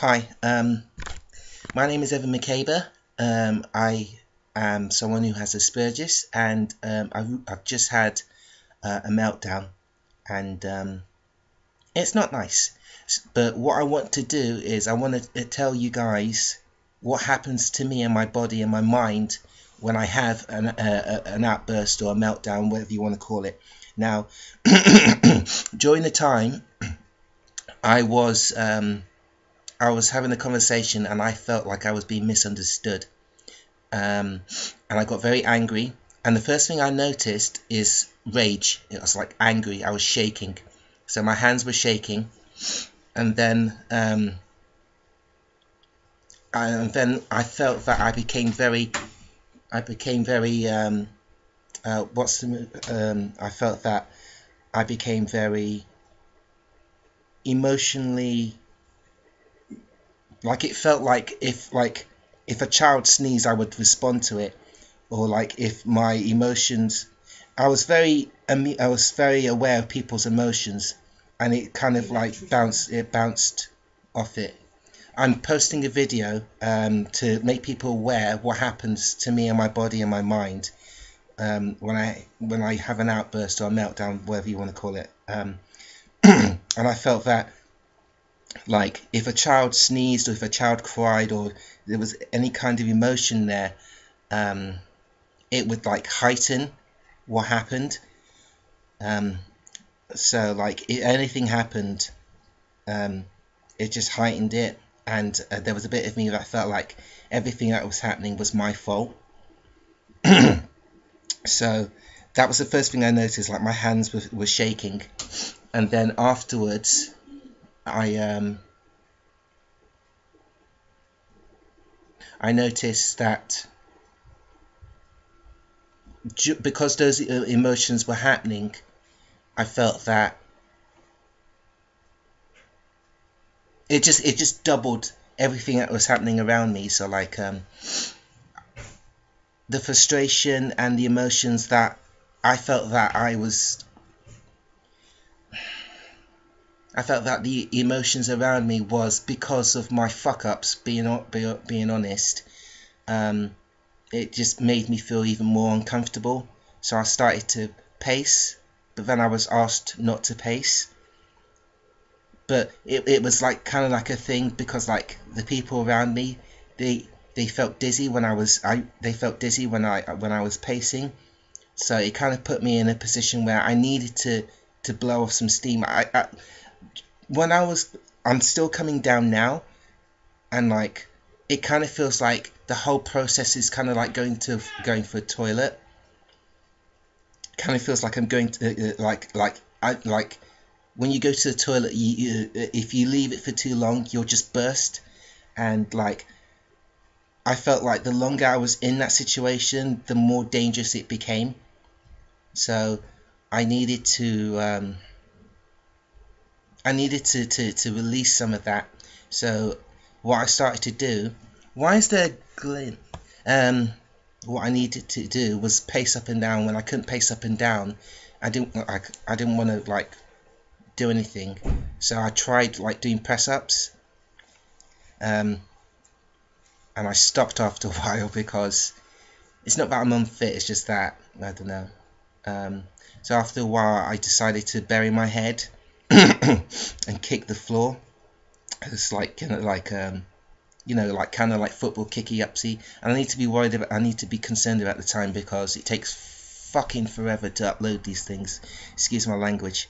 Hi, um, my name is Evan Makeba. Um, I am someone who has Asperger's, and um, I've, I've, just had uh, a meltdown, and um, it's not nice. But what I want to do is I want to tell you guys what happens to me and my body and my mind when I have an, uh, an outburst or a meltdown, whatever you want to call it. Now, during the time I was um, I was having a conversation and I felt like I was being misunderstood. Um, and I got very angry. And the first thing I noticed is rage. It was like angry. I was shaking. So my hands were shaking. And then, um, and then I felt that I became very, I became very, um, uh, what's the, um, I felt that I became very emotionally like it felt like if like if a child sneezed, I would respond to it, or like if my emotions, I was very I was very aware of people's emotions, and it kind of like bounced it bounced off it. I'm posting a video um, to make people aware what happens to me and my body and my mind um, when I when I have an outburst or a meltdown, whatever you want to call it. Um, and I felt that like if a child sneezed or if a child cried or there was any kind of emotion there um, it would like heighten what happened. Um, so like if anything happened um, it just heightened it. And uh, there was a bit of me that felt like everything that was happening was my fault. So that was the first thing I noticed like my hands were, were shaking. And then afterwards I um, I noticed that because those uh, emotions were happening, I felt that it just it just doubled everything that was happening around me. So like um, the frustration and the emotions that I felt that I was I felt that the emotions around me was because of my fuck ups. Being being honest, um, it just made me feel even more uncomfortable. So I started to pace, but then I was asked not to pace. But it, it was like kind of like a thing because like the people around me, they they felt dizzy when I was I they felt dizzy when I when I was pacing. So it kind of put me in a position where I needed to to blow off some steam. I, I when I was I'm still coming down now and like it kind of feels like the whole process is kind of like going to going for a toilet. Kind of feels like I'm going to uh, uh, like like I like when you go to the toilet you, you, if you leave it for too long you'll just burst. And like I felt like the longer I was in that situation the more dangerous it became. So I needed to um, I needed to, to, to release some of that. So what I started to do, why is there glint? Um, what I needed to do was pace up and down. When I couldn't pace up and down, I didn't I, I didn't want to like do anything. So I tried like doing press ups. Um, and I stopped after a while because it's not that I'm unfit. It's just that I don't know. Um, so after a while, I decided to bury my head and kick the floor. It's like kind of like um, you know, like kind of like football kicky upsy. And I need to be worried about. I need to be concerned about the time because it takes fucking forever to upload these things. Excuse my language.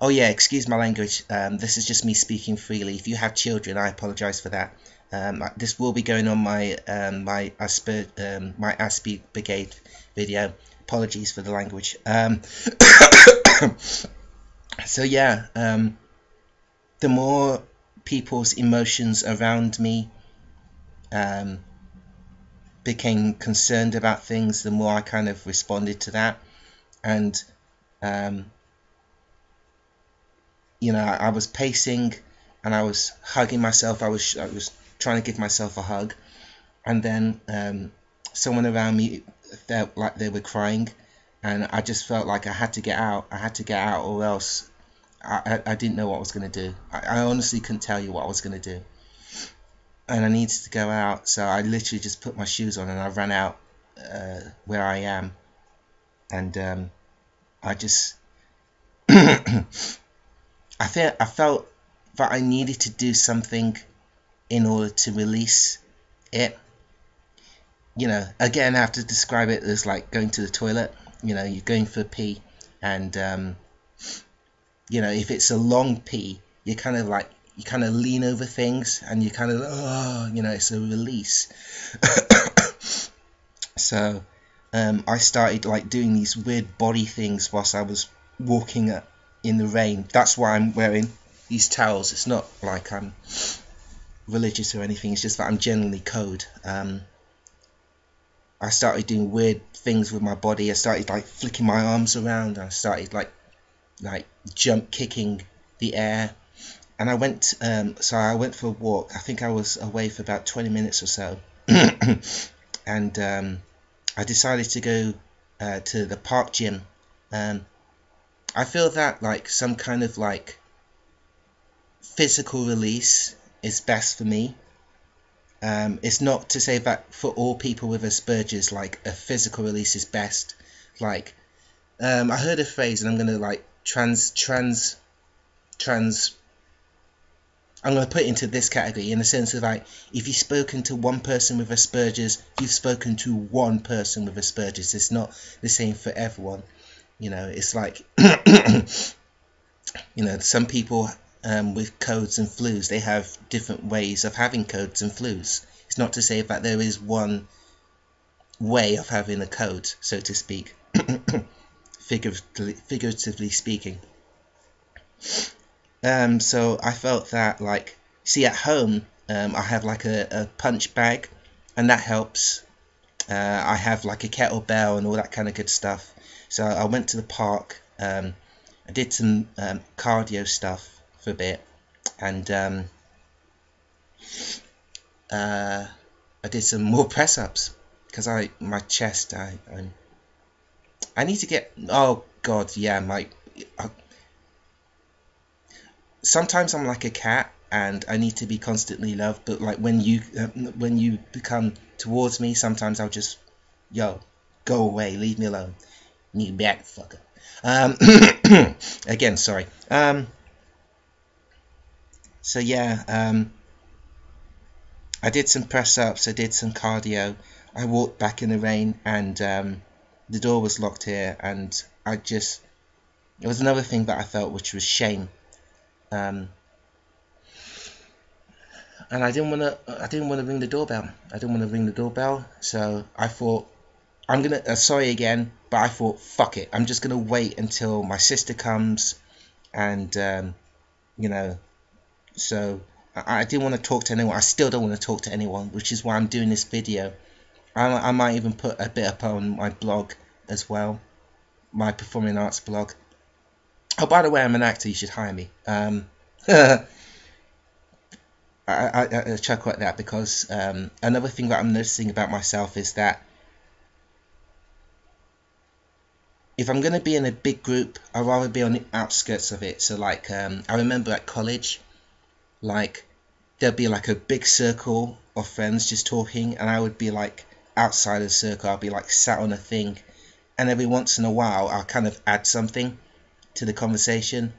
Oh yeah, excuse my language. Um, this is just me speaking freely. If you have children, I apologise for that. Um, this will be going on my um, my Asper um, my Aspie Brigade video. Apologies for the language. So yeah, um, the more people's emotions around me um, became concerned about things, the more I kind of responded to that, and um, you know, I, I, was pacing and I was hugging myself. I was I was trying to give myself a hug, and then um, someone around me felt like they were crying, and I just felt like I had to get out. I had to get out, or else I, I, I didn't know what I was going to do. I, I honestly couldn't tell you what I was going to do. and I needed to go out, so I literally just put my shoes on and I ran out uh, where I am, and um, I just I felt I felt that I needed to do something in order to release it. You know, again, I have to describe it as like going to the toilet. You know, you're going for a pee, and um, you know, if it's a long pee, you're kind of like you kind of lean over things and you kind of oh you know it's a release. So um, I started like doing these weird body things whilst I was walking in the rain. That's why I'm wearing these towels. It's not like I'm religious or anything. It's just that I'm generally cold. Um, I started doing weird things with my body. I started like flicking my arms around. I started like like jump kicking the air. And I went um, so I went for a walk. I think I was away for about 20 minutes or so. And um, I decided to go uh, to the park gym. Um, I feel that like some kind of like physical release is best for me um, it's not to say that for all people with Asperger's like a physical release is best like um, I heard a phrase and I'm gonna like trans trans trans I'm going to put it into this category in the sense of like if you've spoken to one person with Asperger's, you've spoken to one person with Asperger's. It's not the same for everyone. You know, it's like you know some people um, with codes and flus they have different ways of having codes and flus. It's not to say that there is one way of having a code, so to speak, figuratively, figuratively speaking. Um, so I felt that like, see at home, um, I have like a, a punch bag and that helps. Uh, I have like a kettlebell and all that kind of good stuff. So I went to the park, um, I did some um, cardio stuff for a bit and um, uh, I did some more press ups because I my chest I, I I need to get oh god yeah my I, sometimes I'm like a cat and I need to be constantly loved. But like when you uh, when you become towards me, sometimes I'll just yo go away, leave me alone, you back fucker. Um, again, sorry. Um, so yeah, um, I did some press ups, I did some cardio. I walked back in the rain, and um, the door was locked here, and I just it was another thing that I felt, which was shame um, and I didn't want to. I didn't want to ring the doorbell. I didn't want to ring the doorbell. So I thought, I'm gonna. Uh, sorry again, but I thought, fuck it. I'm just gonna wait until my sister comes, and um, you know, so I, I didn't want to talk to anyone. I still don't want to talk to anyone, which is why I'm doing this video. I, I might even put a bit up on my blog as well, my performing arts blog. Oh, by the way, I'm an actor. You should hire me. Um, I, I, I, chuckle at that because um, another thing that I'm noticing about myself is that if I'm going to be in a big group, I'd rather be on the outskirts of it. So, like, um, I remember at college, like, there'd be like a big circle of friends just talking, and I would be like outside of the circle. I'd be like sat on a thing, and every once in a while, I'll kind of add something to the conversation,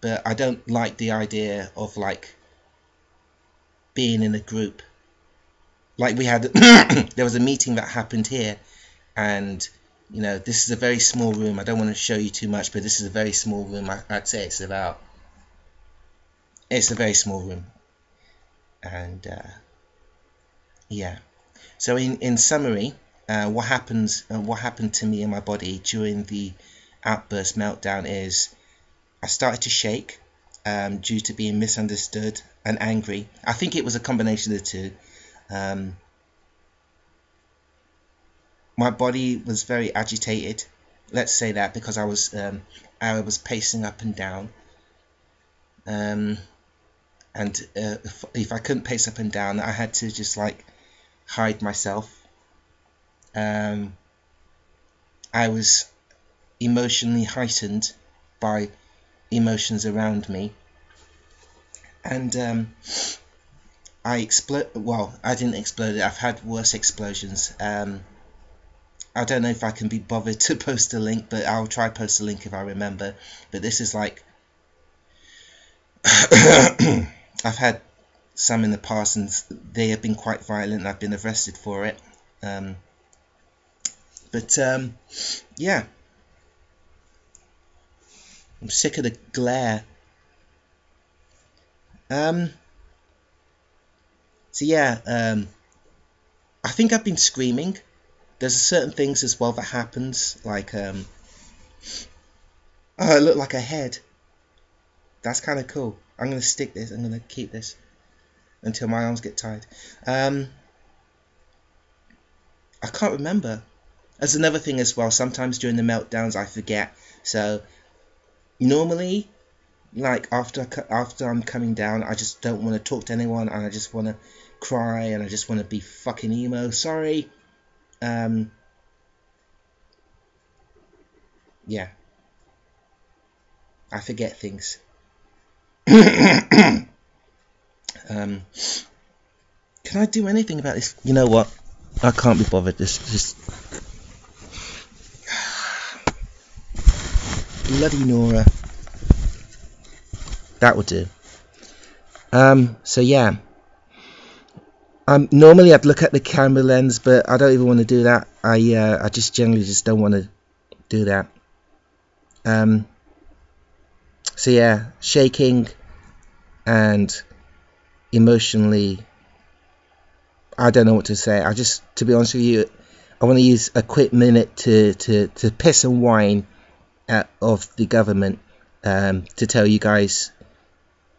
but I don't like the idea of like being in a group. Like we had, there was a meeting that happened here, and you know this is a very small room. I don't want to show you too much, but this is a very small room. I, would say it's about, it's a very small room, and uh, yeah. So in in summary, uh, what happens, uh, what happened to me and my body during the outburst meltdown is I started to shake um, due to being misunderstood and angry. I think it was a combination of the two. Um, my body was very agitated. Let's say that because I was um, I was pacing up and down. Um, and uh, if, if, I couldn't pace up and down, I had to just like hide myself. Um, I was emotionally heightened by emotions around me. And um, I explode. Well, I didn't explode. I've had worse explosions. Um, I don't know if I can be bothered to post a link, but I'll try post a link if I remember. But this is like I've had some in the past, and they have been quite violent. I've been arrested for it. Um, but um, yeah, I'm sick of the glare. Um, so yeah, um, I think I've been screaming. There's certain things as well that happens, like um, oh, I look like a head. That's kind of cool. I'm gonna stick this. I'm gonna keep this until my arms get tired. Um, I can't remember. That's another thing as well. Sometimes during the meltdowns, I forget. So normally, like after after I'm coming down, I just don't want to talk to anyone, and I just want to cry and I just want to be fucking emo. Sorry. Um, yeah. I forget things. Um, can I do anything about this? You know what? I can't be bothered. Just, just bloody Nora. That would do. Um. So yeah. Um, normally I'd look at the camera lens, but I don't even want to do that. I uh, I just generally just don't want to do that. Um, so yeah, shaking and emotionally, I don't know what to say. I just, to be honest with you, I want to use a quick minute to to to piss and whine at, of the government um, to tell you guys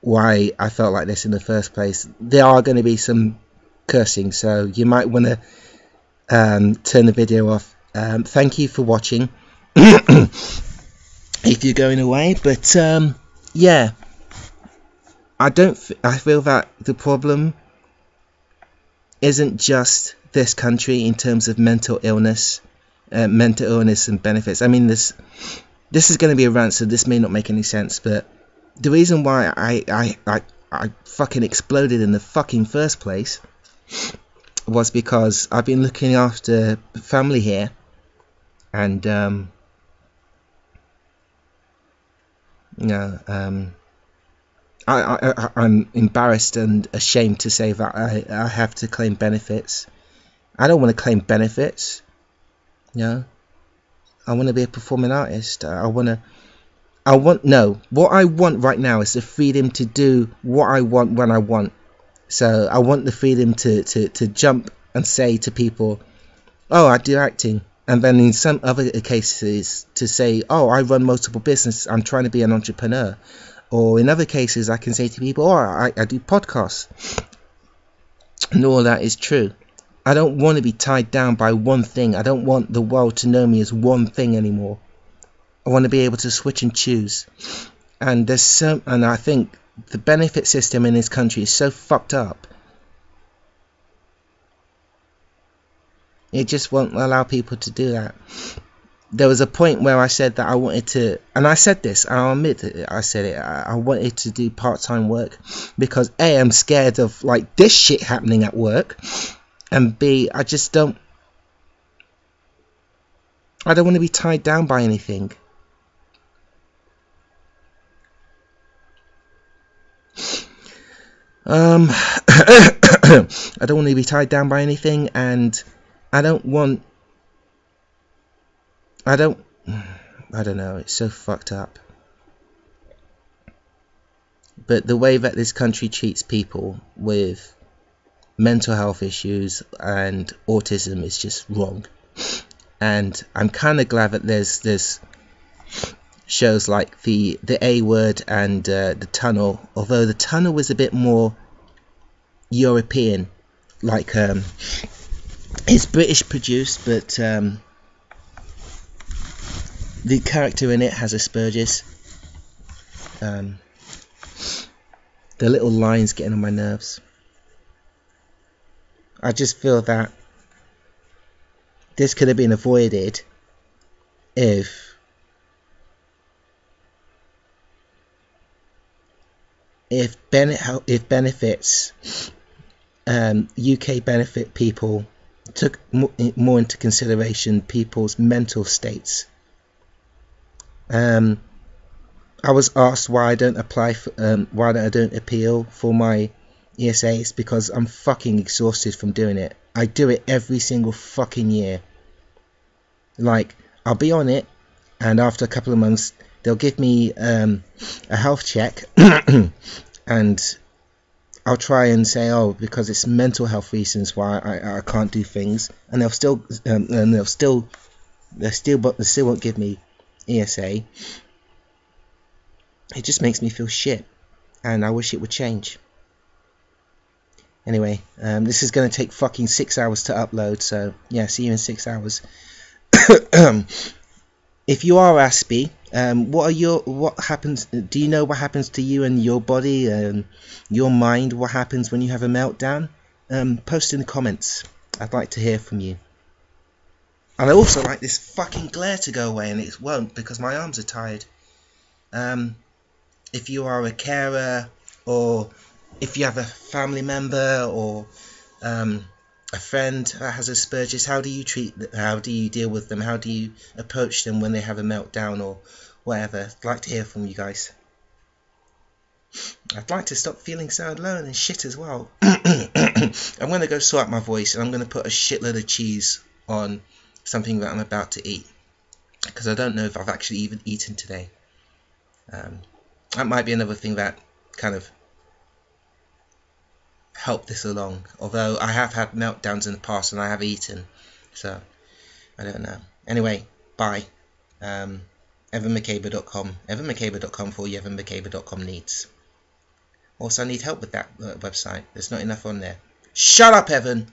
why I felt like this in the first place. There are going to be some cursing, so you might want to um, turn the video off. Um, thank you for watching. if you're going away, but um, yeah, I don't. I feel that the problem isn't just this country in terms of mental illness, uh, mental illness and benefits. I mean, this this is going to be a rant, so this may not make any sense, but the reason why I I I, I fucking exploded in the fucking first place was because I've been looking after family here, and um, you know, um, I, I, am embarrassed and ashamed to say that I, I have to claim benefits. I don't want to claim benefits. You know, I want to be a performing artist. I want to. I want no. What I want right now is the freedom to do what I want when I want. So I want the freedom to, to, to jump and say to people, oh, I do acting. And then in some other cases to say, oh, I run multiple businesses. I'm trying to be an entrepreneur. Or in other cases, I can say to people, oh, I, I do podcasts. And all that is true. I don't want to be tied down by one thing. I don't want the world to know me as one thing anymore. I want to be able to switch and choose. And there's some, and I think the benefit system in this country is so fucked up. It just won't allow people to do that. There was a point where I said that I wanted to, and I said this, I'll admit it, I said it, I wanted to do part time work because A, I'm scared of like this shit happening at work, and B, I just don't, I don't want to be tied down by anything. Um, I don't want to be tied down by anything, and I don't want. I don't. I don't know. It's so fucked up. But the way that this country treats people with mental health issues and autism is just wrong. And I'm kind of glad that there's there's shows like the the A Word and uh, the Tunnel. Although the Tunnel was a bit more European, like um, it's British produced, but um, the character in it has Asperger's. Um, the little lines getting on my nerves. I just feel that this could have been avoided if if, if benefits um, UK benefit people took more into consideration people's mental states. Um, I was asked why I don't apply for um, why I don't appeal for my ESA. It's because I'm fucking exhausted from doing it. I do it every single fucking year. Like I'll be on it, and after a couple of months, they'll give me um, a health check, and I'll try and say, oh, because it's mental health reasons why I, I can't do things, and they'll still um, and they'll still they still but they still won't give me ESA. It just makes me feel shit, and I wish it would change. Anyway, um, this is going to take fucking six hours to upload, so yeah, see you in six hours. if you are Aspie, um, what are your what happens? Do you know what happens to you and your body and your mind? What happens when you have a meltdown? Um, post in the comments. I'd like to hear from you. And I also like this fucking glare to go away, and it won't because my arms are tired. Um, if you are a carer, or if you have a family member, or um, a friend that has Asperger's, how do you treat, them? how do you deal with them? How do you approach them when they have a meltdown or whatever? I'd like to hear from you guys. I'd like to stop feeling so alone and shit as well. I'm going to go sort out my voice and I'm going to put a shitload of cheese on something that I'm about to eat. Because I don't know if I've actually even eaten today. Um, that might be another thing that kind of help this along. Although I have had meltdowns in the past and I have eaten, so I don't know. Anyway, bye. Um, EvanMakeba.com. EvanMakeba.com for your EvanMakeba.com needs. Also, I need help with that uh, website. There's not enough on there. Shut up, Evan!